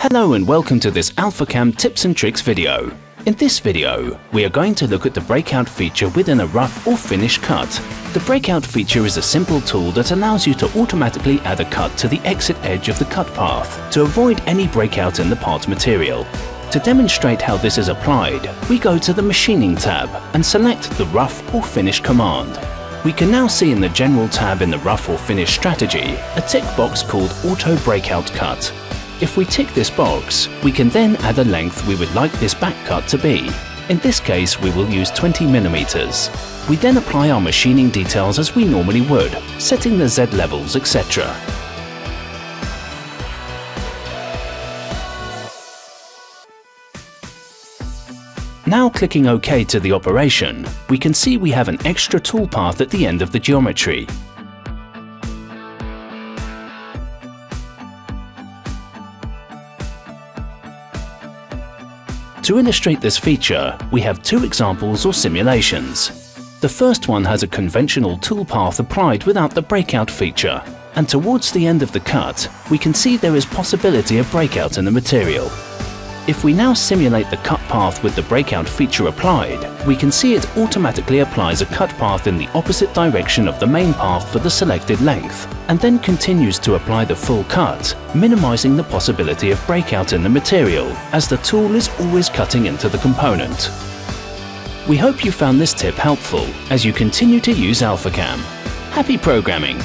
Hello and welcome to this AlphaCam tips and tricks video. In this video, we are going to look at the breakout feature within a rough or finish cut. The breakout feature is a simple tool that allows you to automatically add a cut to the exit edge of the cut path to avoid any breakout in the part material. To demonstrate how this is applied, we go to the Machining tab and select the Rough or Finish command. We can now see in the General tab in the Rough or Finish strategy a tick box called Auto Breakout Cut if we tick this box, we can then add a length we would like this back cut to be. In this case, we will use 20 millimeters. We then apply our machining details as we normally would, setting the Z levels, etc. Now clicking OK to the operation, we can see we have an extra toolpath at the end of the geometry. To illustrate this feature, we have two examples or simulations. The first one has a conventional toolpath applied without the breakout feature, and towards the end of the cut, we can see there is possibility of breakout in the material. If we now simulate the cut path with the breakout feature applied, we can see it automatically applies a cut path in the opposite direction of the main path for the selected length, and then continues to apply the full cut, minimizing the possibility of breakout in the material, as the tool is always cutting into the component. We hope you found this tip helpful as you continue to use AlphaCam. Happy programming!